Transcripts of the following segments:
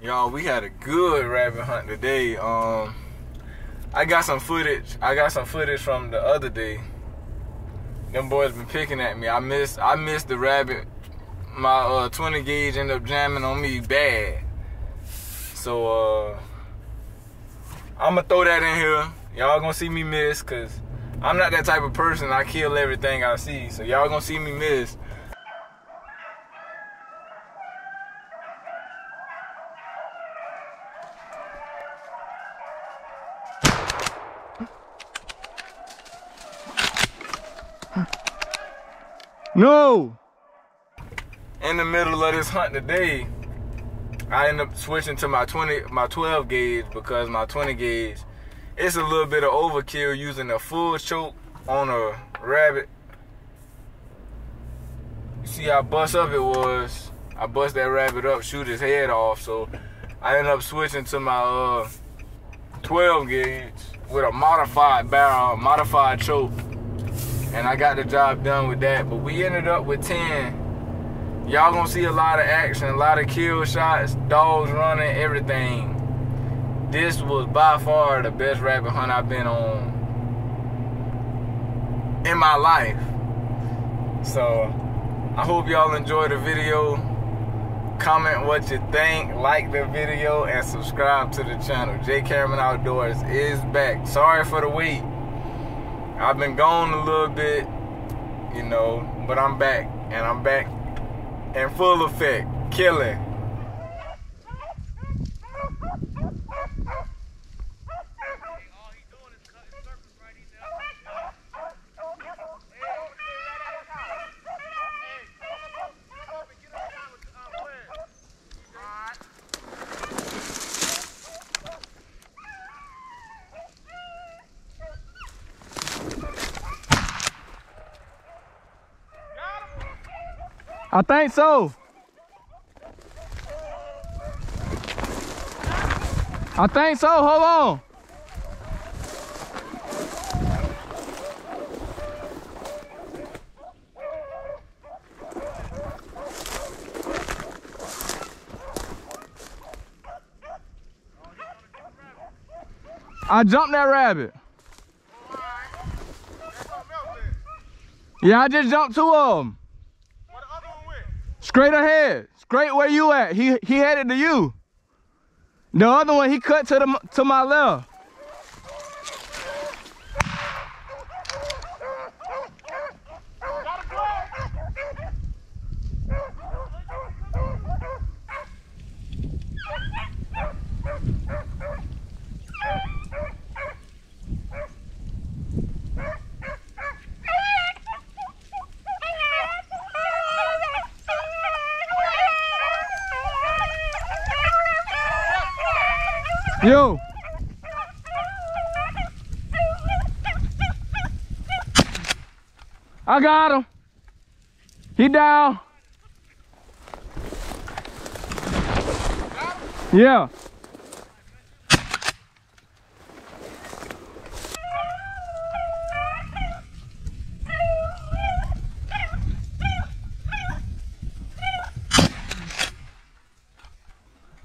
Y'all, we had a good rabbit hunt today. Um, I got some footage. I got some footage from the other day. Them boys been picking at me. I missed. I missed the rabbit. My uh, 20 gauge ended up jamming on me bad. So uh, I'm gonna throw that in here. Y'all gonna see me miss, cause I'm not that type of person. I kill everything I see. So y'all gonna see me miss. No. in the middle of this hunt today, I end up switching to my 20, my 12 gauge because my 20 gauge, it's a little bit of overkill using a full choke on a rabbit. You see how bust up it was. I bust that rabbit up, shoot his head off. So I end up switching to my uh, 12 gauge with a modified barrel, modified choke. And I got the job done with that. But we ended up with 10 y'all gonna see a lot of action, a lot of kill shots, dogs running, everything. This was by far the best rabbit hunt I've been on in my life. So I hope y'all enjoy the video. Comment what you think, like the video, and subscribe to the channel. J Cameron Outdoors is back. Sorry for the wait. I've been gone a little bit, you know, but I'm back, and I'm back in full effect, killing. I think so. I think so. Hold on. I jumped that rabbit. Yeah, I just jumped two of them. Straight ahead. Straight where you at. He he headed to you. The other one he cut to the to my left. Yo. I got him. He down. Yeah.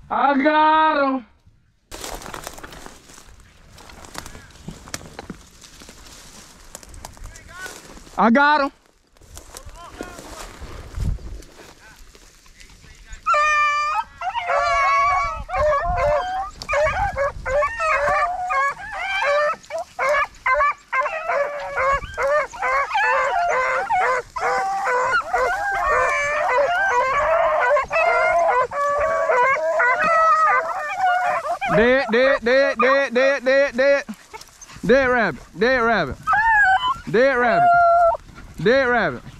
I got him. I got him. Dead, dead, dead, dead, dead, dead, dead. Dead rabbit, dead rabbit. Dead rabbit. Dead rabbit.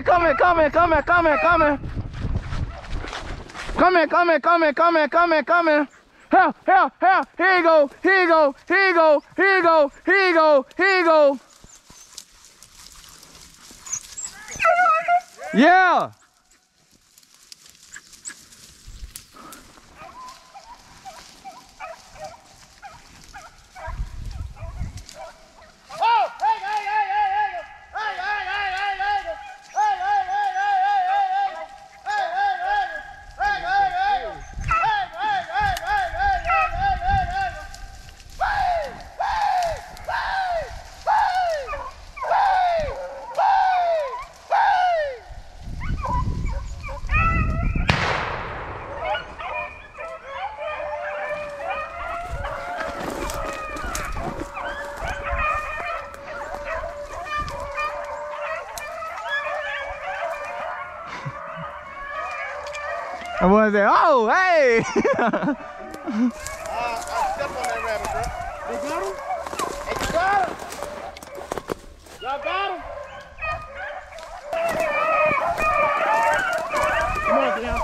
here, come here, come here, come here, come here, come here. Come here, come here, come here, come here, come here, come here. Help, help, help. Here you go, here you go, here you go, here you go, here you go, here you go. Yeah! I was there. Oh, hey. Uh, I step on that rabbit, bro. You got him? Hey, you got him? Y'all got him? Come on, Leon.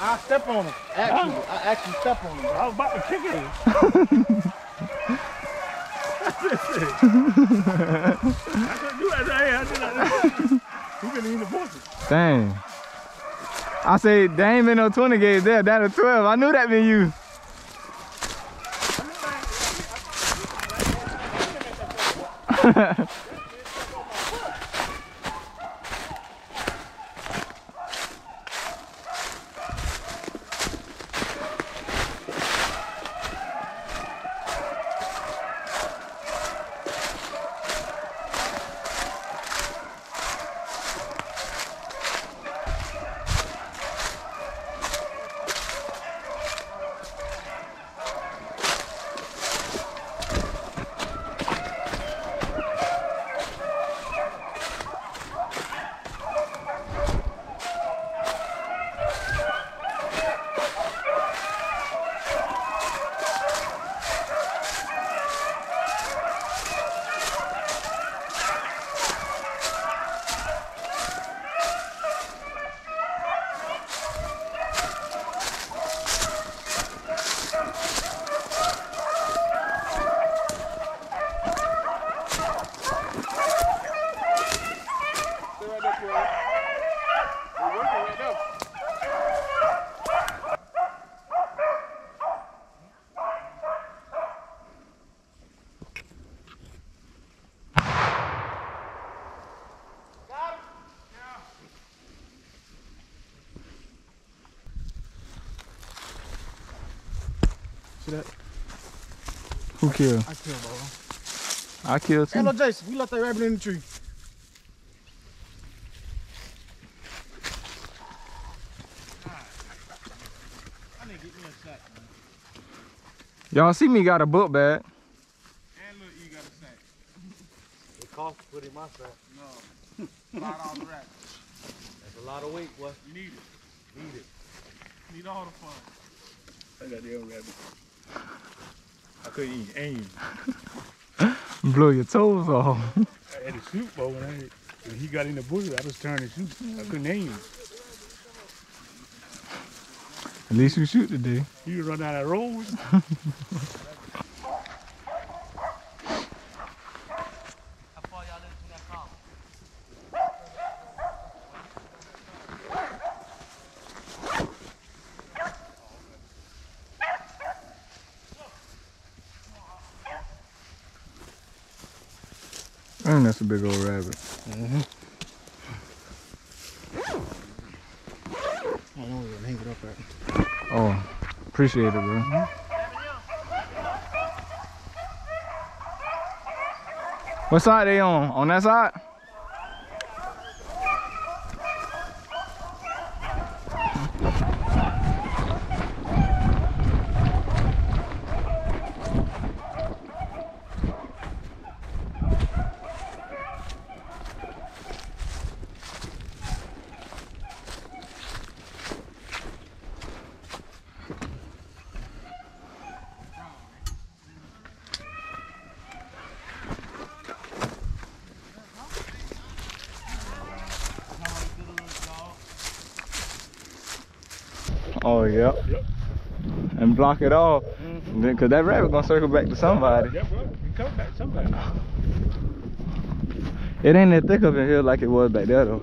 I step on him. Actually, I actually step on him. I was about to kick him. I couldn't do that. I. Dang. I say, there ain't been no 20 gauge there. That a 12. I knew that been you. See Who killed? I killed bro. I killed Hey, too. look, Jason, we left that rabbit in the tree. I need to get me a sack, man. Y'all see me got a book bag. And look, you got a sack. It costs to put in my sack. No. Five dollars a rabbit. That's a lot of weight, boy. You need it. Need it. Need all the fun. I got the old rabbit. I couldn't even aim. Blow your toes off. I had to shoot, but when, I, when he got in the bush, I just turned and shoot. I couldn't aim. At least you shoot today. You run out of road. How far y'all live from that car? Mm, that's a big old rabbit. I don't know where to hang it up at. Oh, appreciate it, bro. What side they on? On that side? Oh yeah. Yep. And block it off. Mm-hmm. Cause that rabbit gonna circle back to somebody. Yep, bro. You come back somebody. It ain't that thick up in here like it was back there though.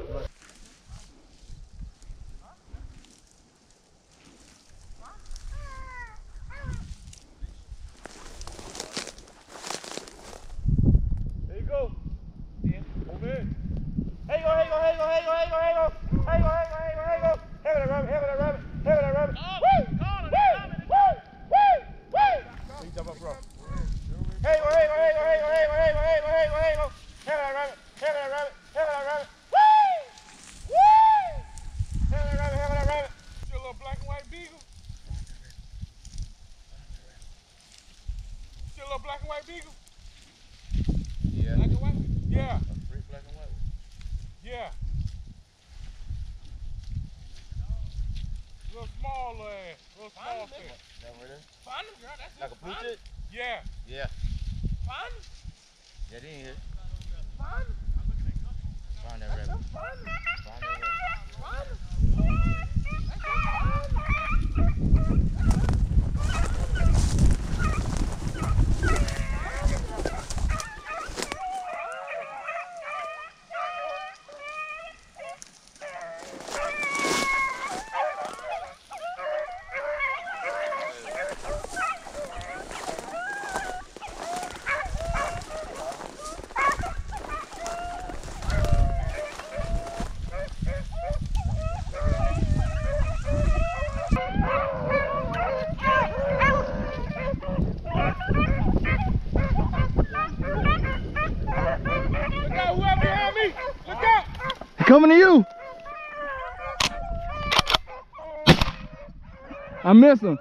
Miss him.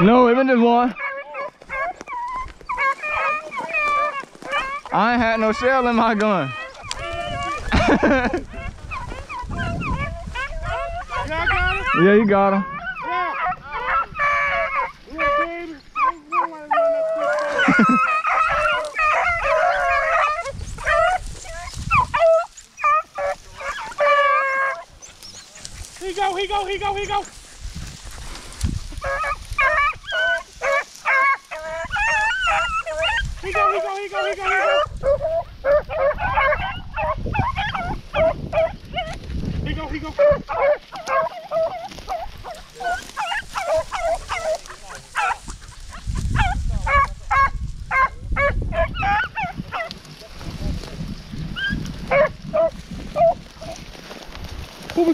No, even just one. I ain't had no shell in my gun. him. Yeah, you got him. Yeah. Here He go, here go, here go, go.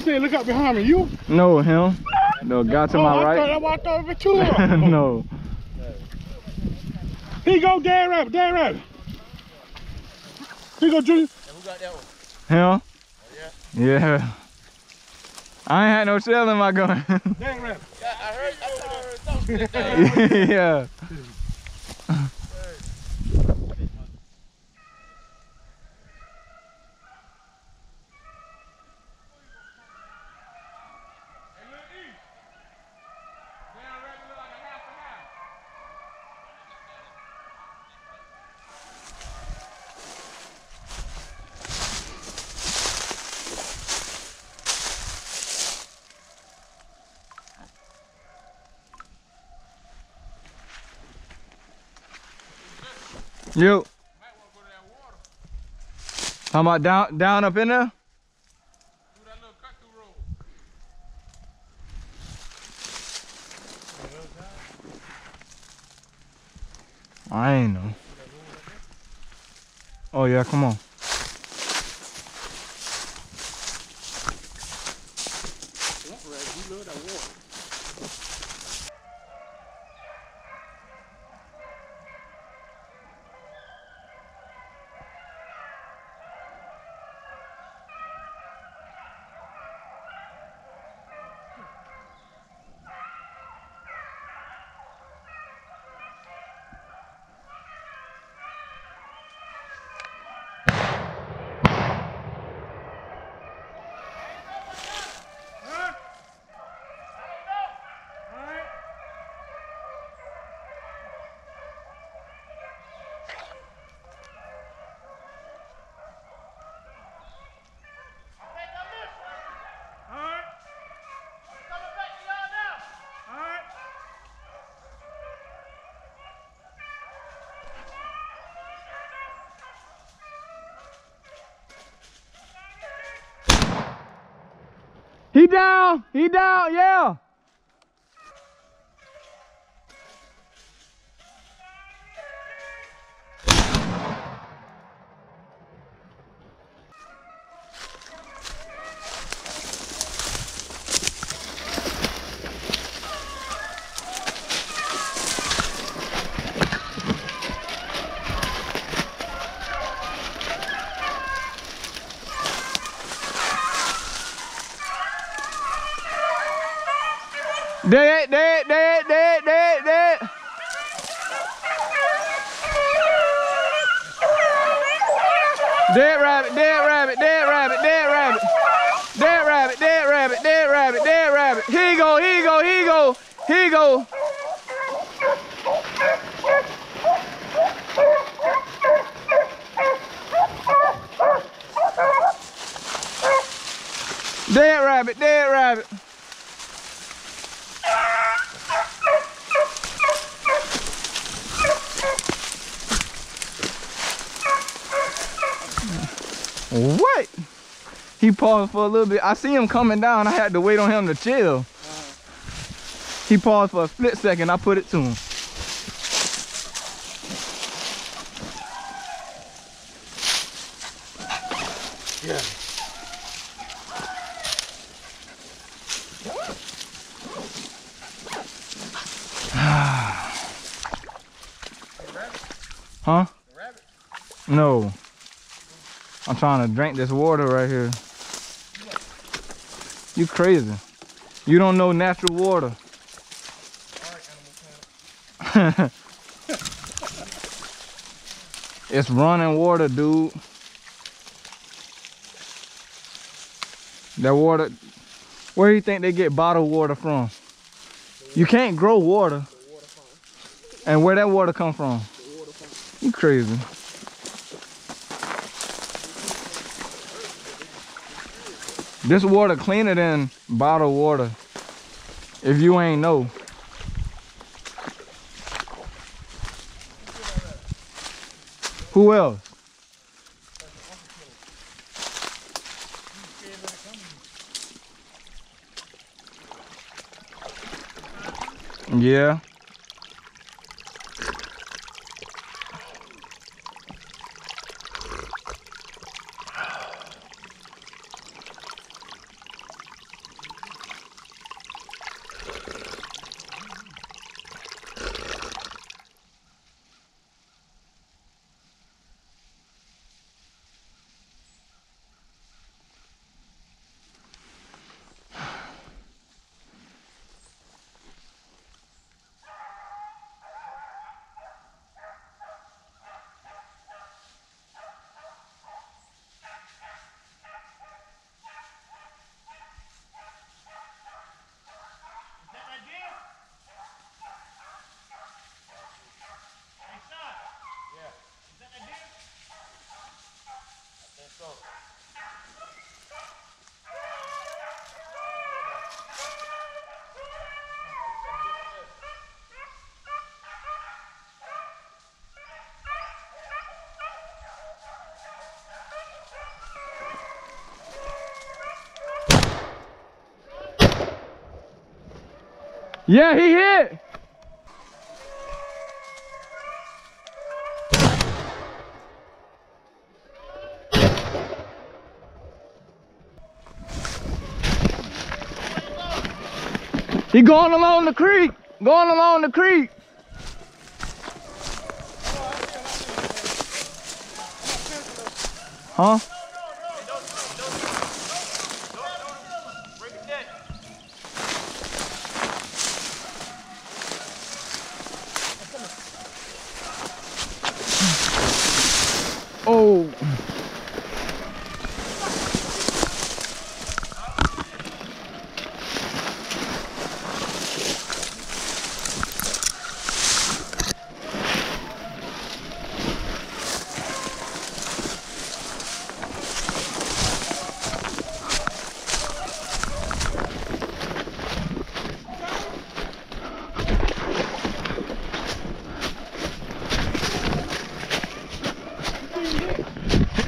Who was saying, look out behind me? You? No, him. No, guy to oh, my I right. Thought, I thought it was two of them. no. He go, Dan Rabbit, Dan Rabbit. Here you go, Junior. who got that one? Him? Oh, yeah. I ain't had no shell in my gun. Dan Rabbit. Yeah, I heard, I thought I heard something. yeah. You. Talking about down down up in there? He down. He down. Yeah. Dead rabbit, dead rabbit. What? He paused for a little bit. I see him coming down. I had to wait on him to chill. He paused for a split second. I put it to him. Yeah. Huh? No. I'm trying to drink this water right here. You crazy. You don't know natural water. it's running water, dude. That water, where do you think they get bottled water from? You can't grow water. And where that water come from? You crazy. This water cleaner than bottled water. If you ain't know. Who else? Yeah. Yeah, he hit. He going along the creek. Going along the creek. Huh? Oh.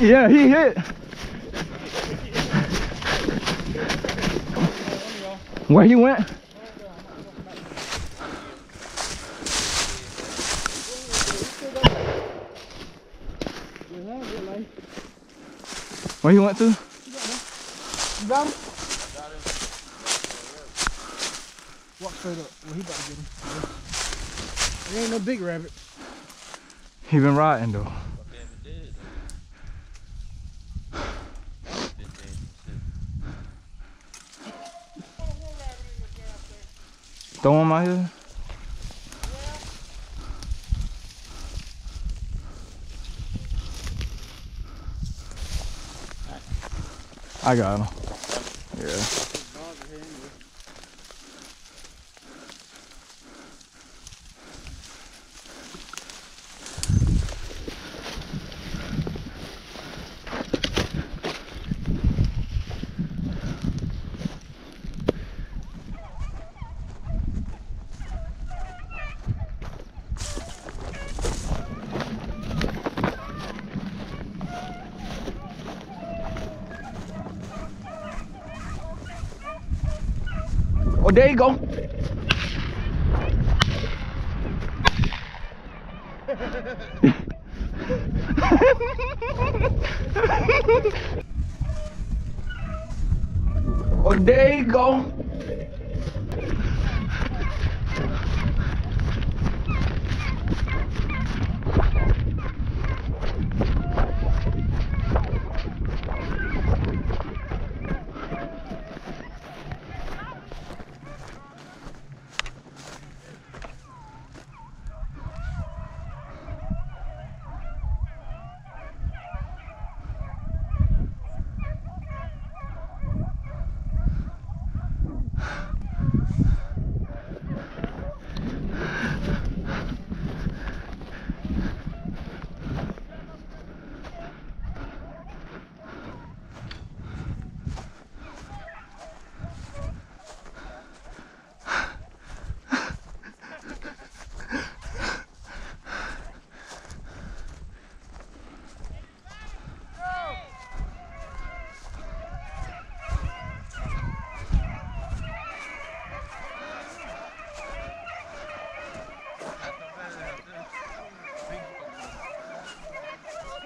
Yeah, he hit. Where he went? Where he went to? You got him? Walk straight up. Well, he about to get him. There ain't no big rabbit. He been riding though. Throw him out here. I got him. Oh, there you go.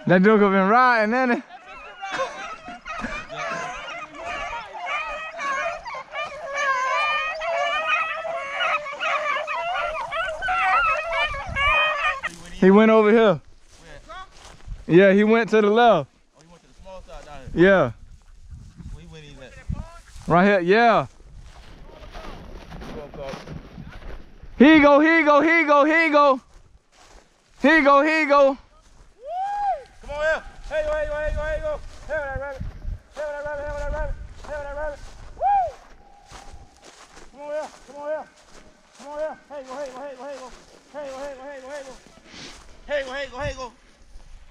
That dude been riding, ain't it? He went over here. Yeah, he went to the left. Yeah, right here. Yeah. Here you go, here go, here go, here go. Here go, here go. Come on here. Hey, go, hey, go, hey, go, hey, go. Hey, that rabbit. Hey, that rabbit. Hey, that rabbit. Hey, that rabbit. Woo! Come on here. Come on here. Come on here. Hey, go, hey, go, hey, go, hey, go. Hey, go, hey, go, hey, go, hey, go. Hey, go, hey, go, hey, go.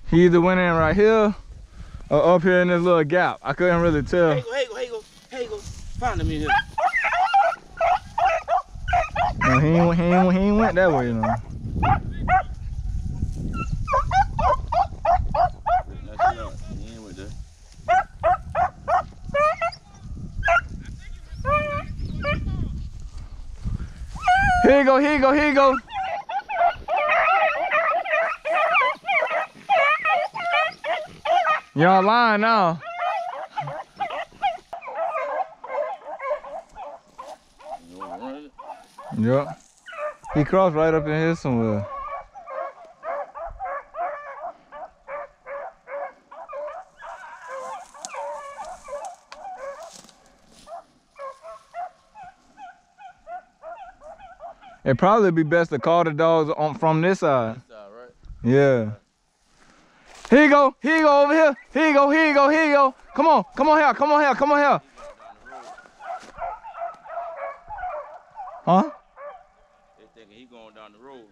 He either went in right here or up here in this little gap. I couldn't really tell. Hey, go. Hey, go. Find him in here. No, he he, he went that way, you know. That's not. He ain't with that. Here you go, here you go, here you go. Y'all lying now. You want to run it? Yep. He crossed right up in here somewhere. It'd probably be best to call the dogs on from this side. This side, right? Yeah. Here you go. Here you go over here. Here you go. Here you go. Here you go. Come on. Come on here. Come on here. Come on here. Huh? They thinking he going down the road.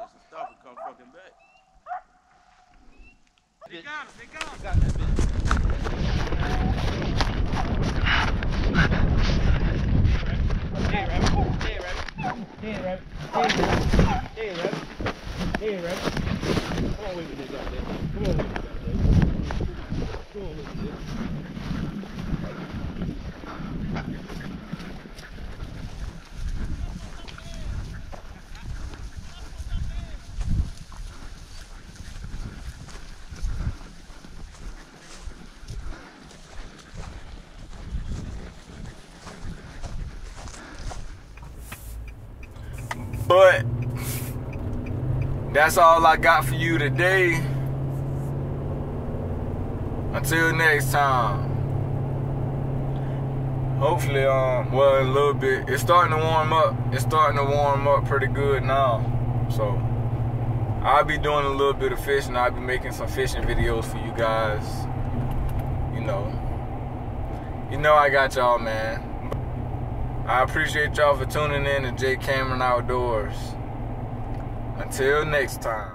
Just to stop and come fucking back. They got him. They got him. Got that bitch. Hey, rabbit. Hey, rabbit. Hey, rabbit. Hey, rabbit. Hey, rabbit. Come on with me this out there. Come on with me this out there. Come on with me this. That's all I got for you today. Until next time. Hopefully, um, well, a little bit. It's starting to warm up. It's starting to warm up pretty good now. So, I'll be doing a little bit of fishing. I'll be making some fishing videos for you guys. You know. You know I got y'all, man. I appreciate y'all for tuning in to J Cameron Outdoors. Until next time.